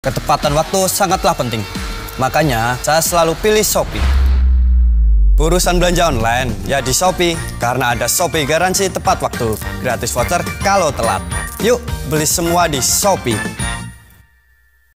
Ketepatan waktu sangatlah penting. Makanya saya selalu pilih Shopee. Urusan belanja online ya di Shopee karena ada Shopee garansi tepat waktu, gratis voucher kalau telat. Yuk beli semua di Shopee.